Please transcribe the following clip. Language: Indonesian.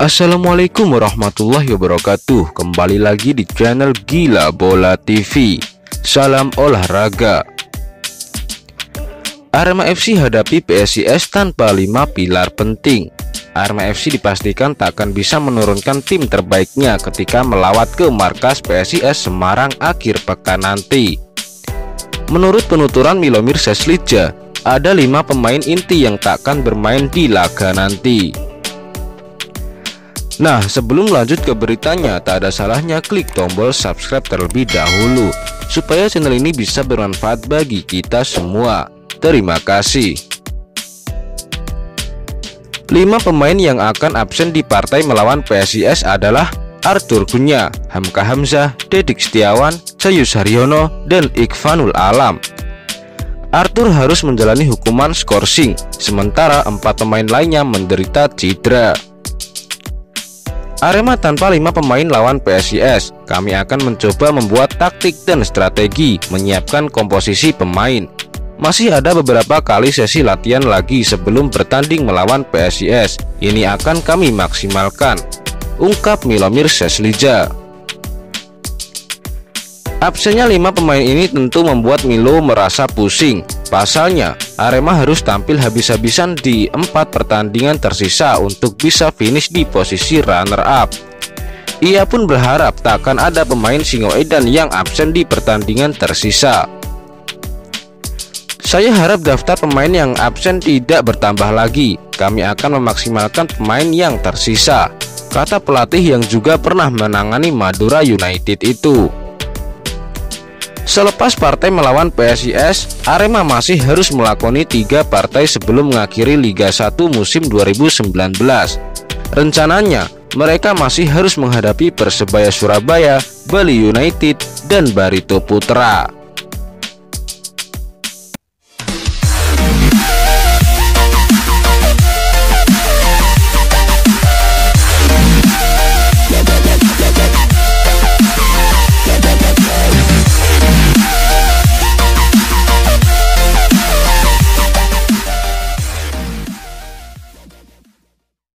Assalamualaikum warahmatullahi wabarakatuh. Kembali lagi di channel Gila Bola TV Salam olahraga. Arema FC hadapi PSIS tanpa 5 pilar penting. Arema FC dipastikan tak akan bisa menurunkan tim terbaiknya ketika melawat ke markas PSIS Semarang akhir pekan nanti. Menurut penuturan Milomir Seslija ada lima pemain inti yang takkan bermain di laga nanti Nah, sebelum lanjut ke beritanya, tak ada salahnya klik tombol subscribe terlebih dahulu supaya channel ini bisa bermanfaat bagi kita semua. Terima kasih. 5 pemain yang akan absen di partai melawan PSIS adalah Arthur Kunya, Hamka Hamzah, Dedik Setiawan, Sayus Haryono, dan Ikfanul Alam. Arthur harus menjalani hukuman skorsing, sementara empat pemain lainnya menderita cedera. Arema tanpa 5 pemain lawan PSIS Kami akan mencoba membuat taktik dan strategi Menyiapkan komposisi pemain. Masih ada beberapa kali sesi latihan lagi sebelum bertanding melawan PSIS Ini akan kami maksimalkan. Ungkap Milomir Seslija Absennya 5 pemain ini tentu membuat Milo merasa pusing. Pasalnya, Arema harus tampil habis-habisan di empat pertandingan tersisa untuk bisa finish di posisi runner-up. Ia pun berharap tak akan ada pemain Singoedan yang absen di pertandingan tersisa. Saya harap daftar pemain yang absen tidak bertambah lagi. Kami akan memaksimalkan pemain yang tersisa, kata pelatih yang juga pernah menangani Madura United itu. Selepas partai melawan PSIS, Arema masih harus melakoni tiga partai sebelum mengakhiri Liga 1 musim 2019. Rencananya, mereka masih harus menghadapi Persebaya Surabaya, Bali United, dan Barito Putra.